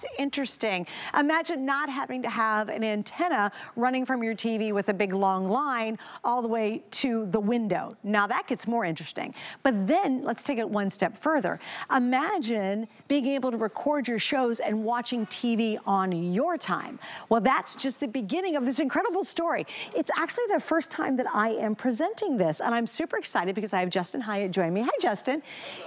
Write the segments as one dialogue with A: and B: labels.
A: That's interesting. Imagine not having to have an antenna running from your TV with a big long line all the way to the window. Now that gets more interesting. But then let's take it one step further. Imagine being able to record your shows and watching TV on your time. Well, that's just the beginning of this incredible story. It's actually the first time that I am presenting this and I'm super excited because I have Justin Hyatt join me. Hi, Justin.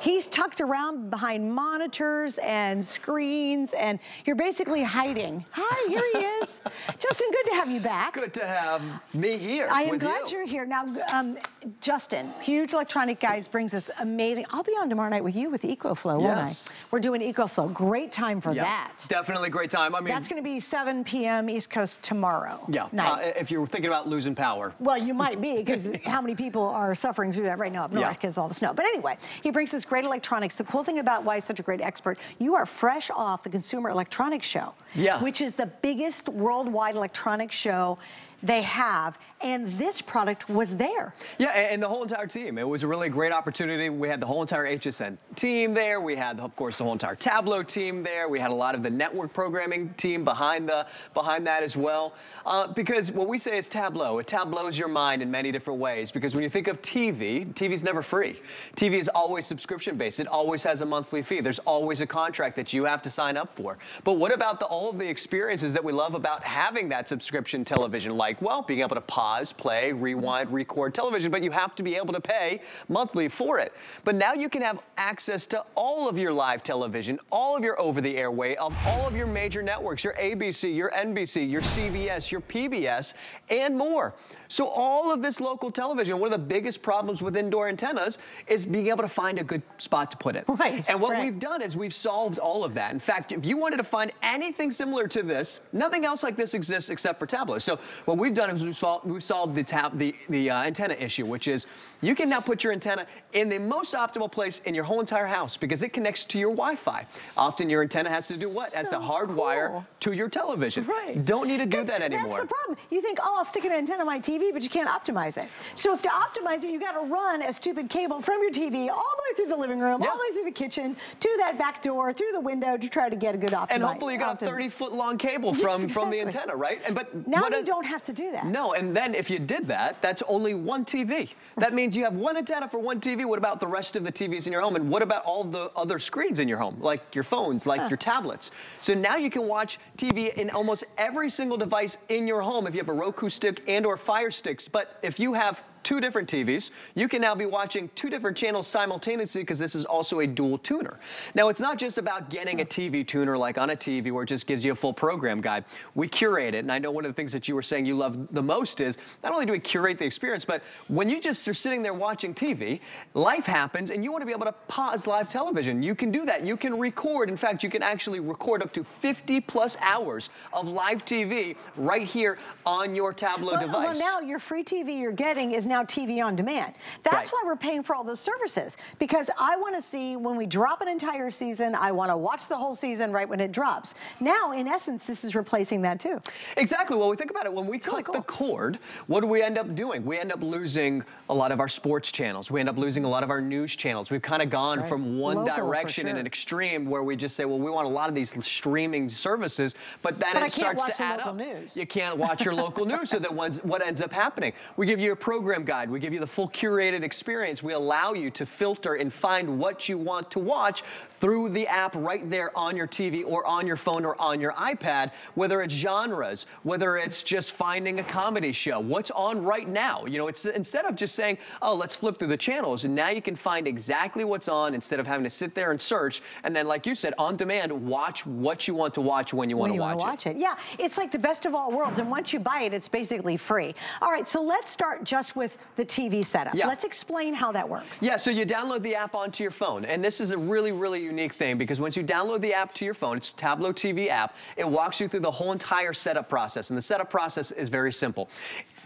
A: He's tucked around behind monitors and screens and you're basically hiding. Hi, here he is. Justin, good to have you back.
B: Good to have me here
A: I am glad
B: you.
A: are here. Now, um, Justin, huge electronic guys brings us amazing. I'll be on tomorrow night with you with EcoFlow, won't I? We're doing EcoFlow. Great time for
B: yeah,
A: that.
B: Definitely great time. I mean,
A: that's going to be 7 p.m. East Coast tomorrow.
B: Yeah. Uh, if you're thinking about losing power.
A: Well, you might be because how many people are suffering through that right now up north because yeah. all the snow. But anyway, he brings us great electronics. The cool thing about why he's such a great expert, you are fresh off the Consumer Electronics Show,
B: yeah.
A: which is the biggest worldwide electronics show they have, and this product was there.
B: Yeah, and the whole entire team. It was a really great opportunity. We had the whole entire HSN team there. We had, of course, the whole entire Tablo team there. We had a lot of the network programming team behind the behind that as well. Uh, because what we say is Tablo. It tableaus your mind in many different ways. Because when you think of TV, TV's never free. TV is always subscription-based. It always has a monthly fee. There's always a contract that you have to sign up for. But what about the, all of the experiences that we love about having that subscription television, like like, well, being able to pause, play, rewind, record television, but you have to be able to pay monthly for it. But now you can have access to all of your live television, all of your over-the-air way of all of your major networks, your ABC, your NBC, your CBS, your PBS, and more. So all of this local television, one of the biggest problems with indoor antennas is being able to find a good spot to put it.
A: Right.
B: And what
A: right.
B: we've done is we've solved all of that. In fact, if you wanted to find anything similar to this, nothing else like this exists except for Tablo. So what we've done is we've solved, we've solved the, tab, the, the uh, antenna issue, which is you can now put your antenna in the most optimal place in your whole entire house because it connects to your Wi-Fi. Often your antenna has to do what?
A: So
B: has to hardwire
A: cool.
B: to your television.
A: Right.
B: Don't need to do that anymore.
A: That's the problem. You think, oh, I'll stick an antenna on my TV, but you can't optimize it. So if to optimize it, you got to run a stupid cable from your TV all the way through the living room, yeah. all the way through the kitchen, to that back door, through the window to try to get a good optimize.
B: And hopefully you got a 30 foot long cable from,
A: yes,
B: from the antenna, right? And but
A: Now you a, don't have to do that.
B: No, and then if you did that, that's only one TV. That means you have one antenna for one TV. What about the rest of the TVs in your home? And what about all the other screens in your home, like your phones, like huh. your tablets? So now you can watch TV in almost every single device in your home if you have a Roku stick and or Fire Sticks. But if you have two different TVs. You can now be watching two different channels simultaneously because this is also a dual tuner. Now, it's not just about getting a TV tuner like on a TV where it just gives you a full program guide. We curate it, and I know one of the things that you were saying you love the most is not only do we curate the experience, but when you just are sitting there watching TV, life happens and you want to be able to pause live television. You can do that. You can record. In fact, you can actually record up to 50 plus hours of live TV right here on your Tablo
A: well,
B: device.
A: Well, now your free TV you're getting is now TV on demand. That's
B: right.
A: why we're paying for all those services. Because I want to see when we drop an entire season, I want to watch the whole season right when it drops. Now, in essence, this is replacing that too.
B: Exactly. Well, we think about it. When we
A: it's
B: click
A: really
B: cool. the cord, what do we end up doing? We end up losing a lot of our sports channels. We end up losing a lot of our news channels. We've kind of gone right. from one
A: Local,
B: direction
A: sure.
B: in an extreme where we just say, well, we want a lot of these streaming services, but then
A: but
B: it starts to add
A: up.
B: News. You can't watch your local news, so that what ends up happening. We give you a program guide. We give you the full curated experience. We allow you to filter and find what you want to watch through the app right there on your TV or on your phone or on your iPad, whether it's genres, whether it's just finding a comedy show, what's on right now. You know, it's instead of just saying, oh, let's flip through the channels, and now you can find exactly what's on instead of having to sit there and search, and then like you said, on demand, watch what you want to watch when you want to watch,
A: watch it. it. Yeah, it's like the best of all worlds, and once you buy it, it's basically free. All right, so let's start just with the TV setup.
B: Yeah.
A: Let's explain how that works.
B: Yeah, so you download the app onto your phone, and this is a really, really unique thing because once you download the app to your phone, it's a Tablo TV app, it walks you through the whole entire setup process, and the setup process is very simple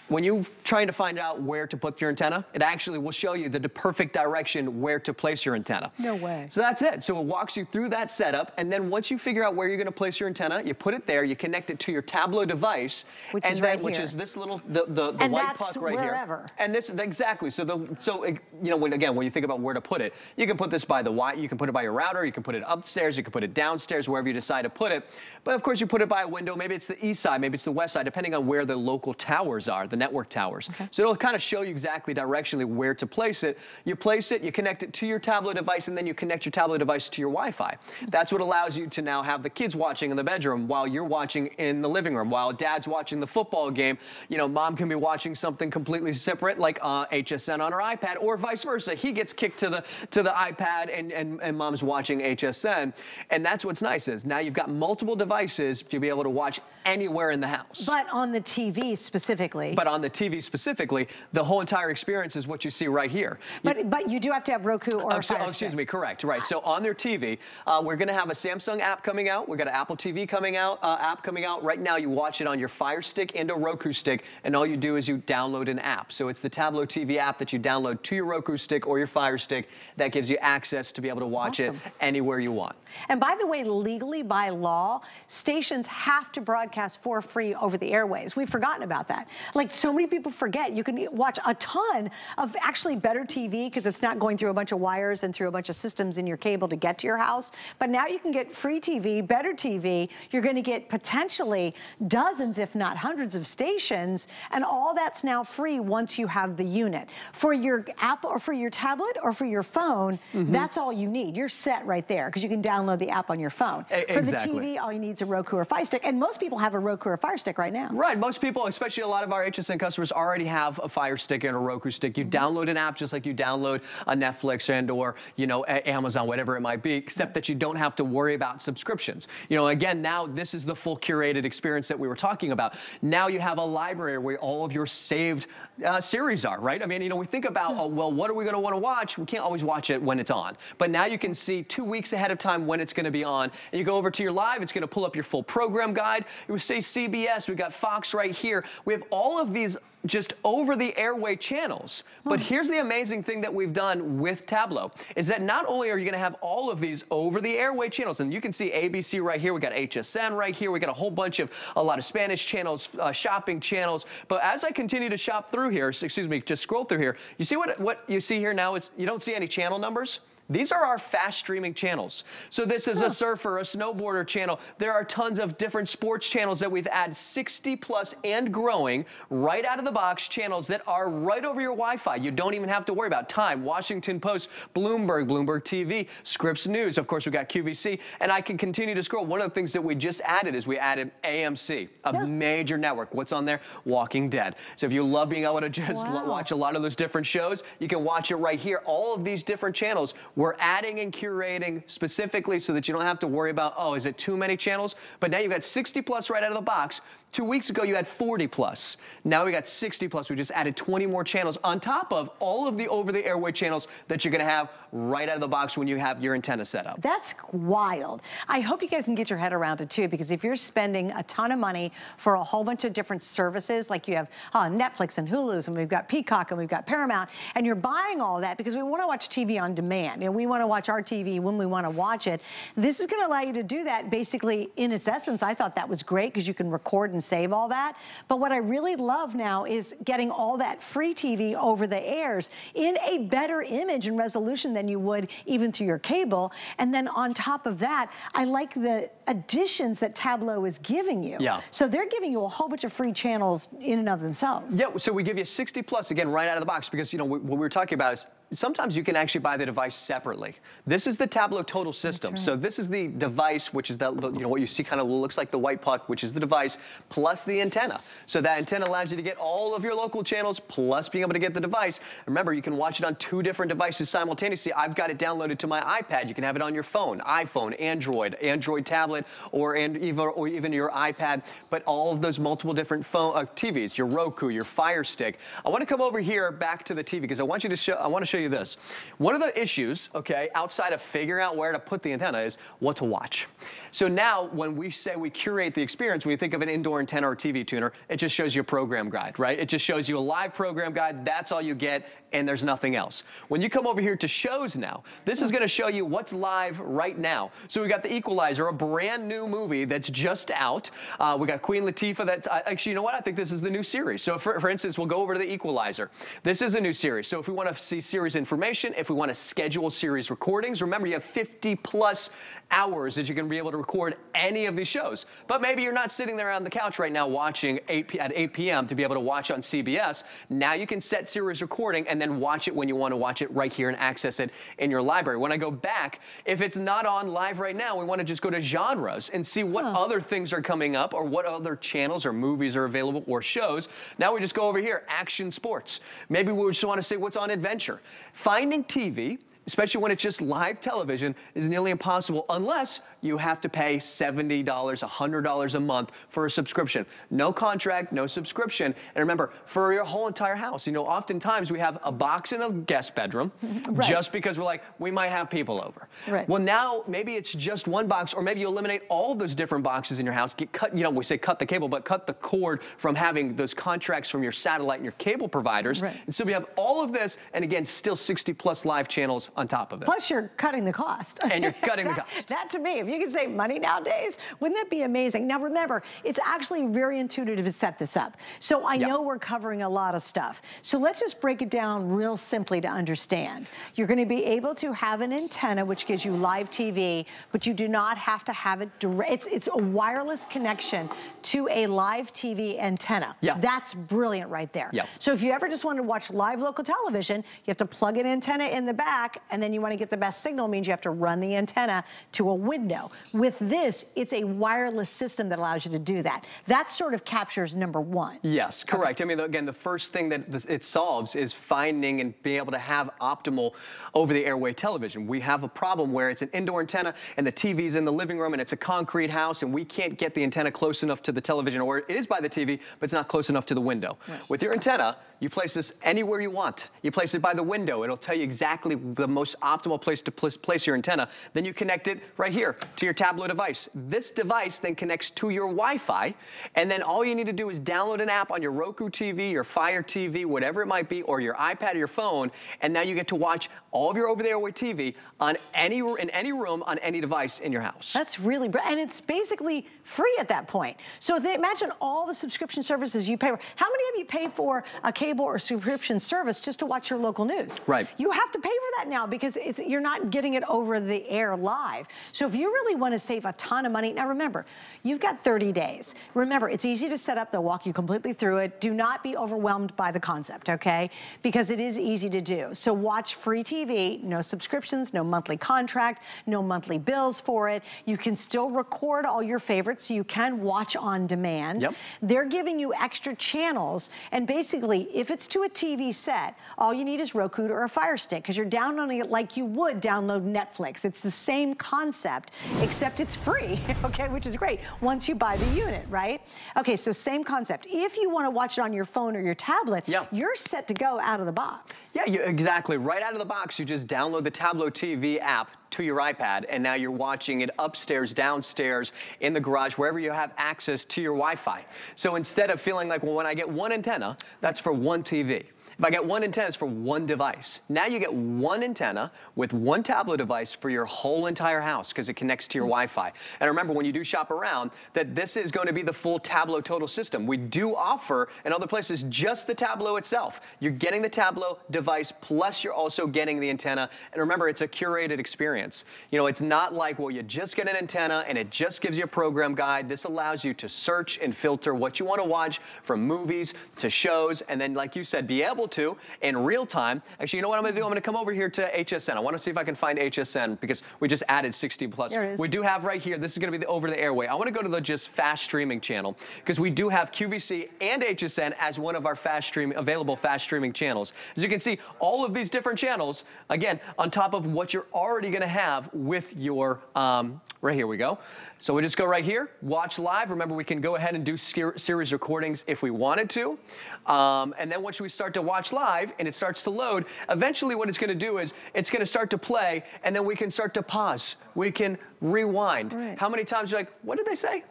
B: when you're trying to find out where to put your antenna, it actually will show you the perfect direction where to place your antenna.
A: No way.
B: So that's it. So it walks you through that setup, and then once you figure out where you're gonna place your antenna, you put it there, you connect it to your Tablo device,
A: which
B: and
A: is
B: then,
A: right
B: which
A: here.
B: is this little the the, the white puck right
A: wherever.
B: here. And this exactly. So the so you know when again when you think about where to put it, you can put this by the wi you can put it by your router, you can put it upstairs, you can put it downstairs, wherever you decide to put it. But of course you put it by a window. Maybe it's the east side, maybe it's the west side, depending on where the local towers are, the network towers. Okay. So it'll kind of show you exactly directionally where to place it. You place it, you connect it to your Tablo device, and then you connect your Tablo device to your Wi-Fi. That's what allows you to now have the kids watching in the bedroom while you're watching in the living room. While dad's watching the football game, you know, mom can be watching something completely separate, like uh, HSN on her iPad, or vice versa. He gets kicked to the to the iPad, and, and, and mom's watching HSN. And that's what's nice is now you've got multiple devices to be able to watch anywhere in the house.
A: But on the TV specifically.
B: But on the TV specifically, the whole entire experience is what you see right here.
A: But you, but you do have to have Roku or
B: oh, so, oh, excuse me, correct, right. So on their TV, uh, we're going to have a Samsung app coming out. We've got an Apple TV coming out, uh, app coming out. Right now, you watch it on your Fire Stick and a Roku stick, and all you do is you download an app. So it's the Tablo TV app that you download to your Roku stick or your Fire Stick that gives you access to be able to watch awesome. it anywhere you want.
A: And by the way, legally by law, stations have to broadcast for free over the airways. We've forgotten about that. Like so many people forget, you can watch a ton of actually better TV because it's not going through a bunch of wires and through a bunch of systems in your cable to get to your house. But now you can get free TV, better TV. You're going to get potentially dozens, if not hundreds of stations. And all that's now free once you have the unit. For your app or for your tablet or for your phone, mm -hmm. that's all you need. You're set right there because you can download the app on your phone.
B: A
A: for
B: exactly.
A: the TV, all you need is a Roku or Fire Stick. And most people have a Roku or Fire Stick right now.
B: Right. Most people, especially a lot of our HSN customers, already have a Fire Stick and a Roku stick. You mm -hmm. download an app just like you download a Netflix and or, you know, Amazon, whatever it might be, except that you don't have to worry about subscriptions. You know, again, now this is the full curated experience that we were talking about. Now you have a library where all of your saved uh, series are, right? I mean, you know, we think about, oh, well, what are we going to want to watch? We can't always watch it when it's on. But now you can see two weeks ahead of time when it's going to be on. And you go over to your live, it's going to pull up your full program guide. We say CBS, we've got Fox right here. We have all of these just over the airway channels. But here's the amazing thing that we've done with Tablo is that not only are you going to have all of these over the airway channels, and you can see ABC right here, we got HSN right here, we got a whole bunch of a lot of Spanish channels, uh, shopping channels. But as I continue to shop through here, excuse me, just scroll through here, you see what what you see here now is you don't see any channel numbers. These are our fast streaming channels. So this is a surfer, a snowboarder channel. There are tons of different sports channels that we've added 60 plus and growing right out of the box channels that are right over your Wi-Fi. You don't even have to worry about time. Washington Post, Bloomberg, Bloomberg TV, Scripps News. Of course, we've got QVC. And I can continue to scroll. One of the things that we just added is we added AMC, a yeah. major network. What's on there? Walking Dead. So if you love being able to just wow. watch a lot of those different shows, you can watch it right here. All of these different channels we're adding and curating specifically so that you don't have to worry about, oh, is it too many channels? But now you've got 60 plus right out of the box. Two weeks ago, you had 40 plus. Now we got 60 plus. We just added 20 more channels on top of all of the over-the airway channels that you're going to have right out of the box when you have your antenna set up.
A: That's wild. I hope you guys can get your head around it too, because if you're spending a ton of money for a whole bunch of different services, like you have uh, Netflix and Hulu's, and we've got Peacock and we've got Paramount, and you're buying all that because we want to watch TV on demand. You know, we want to watch our TV when we want to watch it. This is going to allow you to do that basically in its essence. I thought that was great because you can record and save all that. But what I really love now is getting all that free TV over the airs in a better image and resolution than you would even through your cable. And then on top of that, I like the additions that Tablo is giving you.
B: Yeah.
A: So they're giving you a whole bunch of free channels in and of themselves.
B: Yeah, so we give you 60 plus again right out of the box because, you know, what we were talking about is sometimes you can actually buy the device separately. This is the Tablo Total System. Right. So this is the device, which is the, you know, what you see kind of looks like the white puck, which is the device, plus the antenna. So that antenna allows you to get all of your local channels, plus being able to get the device. Remember, you can watch it on two different devices simultaneously. I've got it downloaded to my iPad. You can have it on your phone, iPhone, Android, Android tablet, or, and even, or even your iPad, but all of those multiple different phone, uh, TVs, your Roku, your Fire Stick. I want to come over here back to the TV because I want you to show, I want to show you you this. One of the issues, okay, outside of figuring out where to put the antenna is what to watch. So now when we say we curate the experience, when you think of an indoor antenna or TV tuner, it just shows you a program guide, right? It just shows you a live program guide. That's all you get and there's nothing else. When you come over here to shows now, this is gonna show you what's live right now. So we got The Equalizer, a brand new movie that's just out. Uh, we got Queen Latifah that's, uh, actually, you know what? I think this is the new series. So for, for instance, we'll go over to The Equalizer. This is a new series. So if we wanna see series information, if we wanna schedule series recordings, remember you have 50 plus hours that you can be able to record any of these shows. But maybe you're not sitting there on the couch right now watching 8 at 8 p.m. to be able to watch on CBS. Now you can set series recording and then watch it when you want to watch it right here and access it in your library. When I go back, if it's not on live right now, we want to just go to genres and see what huh. other things are coming up or what other channels or movies are available or shows. Now we just go over here, action sports. Maybe we just want to see what's on adventure. Finding TV especially when it's just live television, is nearly impossible unless you have to pay $70, $100 a month for a subscription. No contract, no subscription. And remember, for your whole entire house, you know, oftentimes we have a box in a guest bedroom right. just because we're like, we might have people over. Right. Well, now maybe it's just one box, or maybe you eliminate all those different boxes in your house. Get cut, you know, we say cut the cable, but cut the cord from having those contracts from your satellite and your cable providers. Right. And so we have all of this, and again, still 60 plus live channels on top of it.
A: Plus, you're cutting the cost.
B: And you're cutting
A: that,
B: the cost.
A: That to me, if you can save money nowadays, wouldn't that be amazing? Now remember, it's actually very intuitive to set this up. So I yep. know we're covering a lot of stuff. So let's just break it down real simply to understand. You're gonna be able to have an antenna which gives you live TV, but you do not have to have it direct. It's, it's a wireless connection to a live TV antenna. Yeah. That's brilliant right there. Yeah. So if you ever just want to watch live local television, you have to plug an antenna in the back and then you want to get the best signal means you have to run the antenna to a window. With this, it's a wireless system that allows you to do that. That sort of captures number one.
B: Yes, correct. Okay. I mean, again, the first thing that it solves is finding and being able to have optimal over-the-airway television. We have a problem where it's an indoor antenna and the TV's in the living room and it's a concrete house and we can't get the antenna close enough to the television or it is by the TV, but it's not close enough to the window. Right. With your antenna, you place this anywhere you want. You place it by the window. It'll tell you exactly the most optimal place to place your antenna. Then you connect it right here to your Tablo device. This device then connects to your Wi-Fi, and then all you need to do is download an app on your Roku TV, your Fire TV, whatever it might be, or your iPad or your phone, and now you get to watch all of your over-the-airway TV on any in any room on any device in your house.
A: That's really, and it's basically free at that point. So they, imagine all the subscription services you pay for. How many of you pay for a cable or subscription service just to watch your local news?
B: Right.
A: You have to pay for that now because it's you're not getting it over the air live. So if you really want to save a ton of money, now remember, you've got 30 days. Remember, it's easy to set up. They'll walk you completely through it. Do not be overwhelmed by the concept, okay? Because it is easy to do. So watch free TV, no subscriptions, no monthly contract, no monthly bills for it. You can still record all your favorites so you can watch on demand. Yep. They're giving you extra channels. And basically, if it's to a TV set, all you need is Roku or a Fire Stick because you're downloading it like you would download Netflix. It's the same concept, except it's free, okay, which is great once you buy the unit, right? Okay, so same concept. If you want to watch it on your phone or your tablet, yeah. you're set to go out of the box.
B: Yeah, you, exactly. Right out of the box, you just download the Tablo TV app to your iPad, and now you're watching it upstairs, downstairs, in the garage, wherever you have access to your Wi-Fi. So instead of feeling like, well, when I get one antenna, that's for one TV. If I get one antenna, it's for one device. Now you get one antenna with one Tablo device for your whole entire house because it connects to your hmm. Wi-Fi. And remember, when you do shop around, that this is going to be the full Tablo total system. We do offer in other places just the Tablo itself. You're getting the Tablo device, plus you're also getting the antenna. And remember, it's a curated experience. You know, it's not like, well, you just get an antenna and it just gives you a program guide. This allows you to search and filter what you want to watch from movies to shows. And then, like you said, be able to in real time. Actually, you know what I'm going to do? I'm going to come over here to HSN. I want to see if I can find HSN because we just added 60 plus.
A: There it is.
B: We do have right here, this is going to be the over the airway. I want to go to the just fast streaming channel because we do have QVC and HSN as one of our fast stream available fast streaming channels. As you can see, all of these different channels, again, on top of what you're already going to have with your, um, right here we go. So we just go right here, watch live. Remember, we can go ahead and do series recordings if we wanted to. Um, and then once we start to watch watch live and it starts to load, eventually what it's gonna do is it's gonna start to play and then we can start to pause. We can rewind.
A: Right.
B: How many times you're like, what did they say?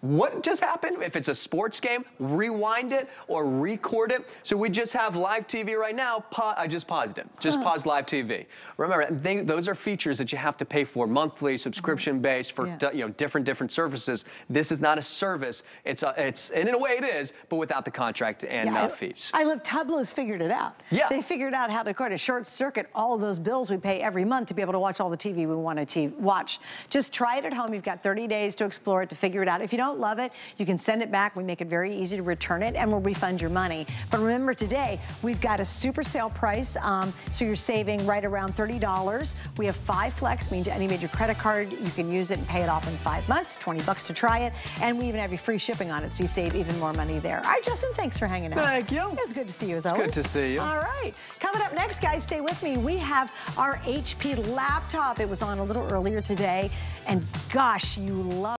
B: What just happened. If it's a sports game, rewind it or record it. So we just have live TV right now. Pa I just paused it. Just pause live TV. Remember, they, those are features that you have to pay for monthly, subscription based for
A: Yeah.
B: you know different different services. This is not a service. It's a, it's and in a way it is, but without the contract and
A: Yeah,
B: uh,
A: I-
B: fees.
A: I love Tablo's figured it out.
B: Yeah.
A: They figured out how to kind of short circuit all of those bills we pay every month to be able to watch all the TV we want to watch. Just try it at home. You've got 30 days to explore it, to figure it out. If you don't love it, you can send it back. We make it very easy to return it and we'll refund your money. But remember today, we've got a super sale price. Um, so you're saving right around $30. We have five flex, means any major credit card, you can use it and pay it off in five months, 20 bucks to try it. And we even have you free shipping on it, so you save even more money there. All right, Justin, thanks for hanging out.
B: Thank you.
A: It's good to see you as always.
B: good to see you.
A: All right. Coming up next, guys, stay with me. We have our HP laptop. It was on a little earlier today. And gosh, you love